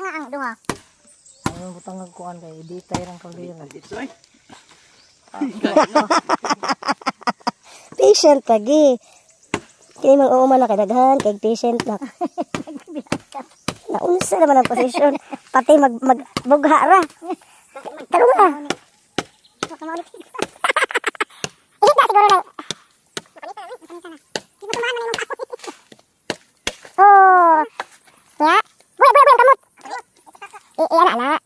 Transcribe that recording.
nga ang duha. Ang butang nagkuhan kay editay rang kaldero. Ay. Patient lagi. Kini mang uuma na kadaghan kay patient na. Naunsa naman ang posisyon. Pati mag magbugha ra. Na. Ihit na siguro na. cả lá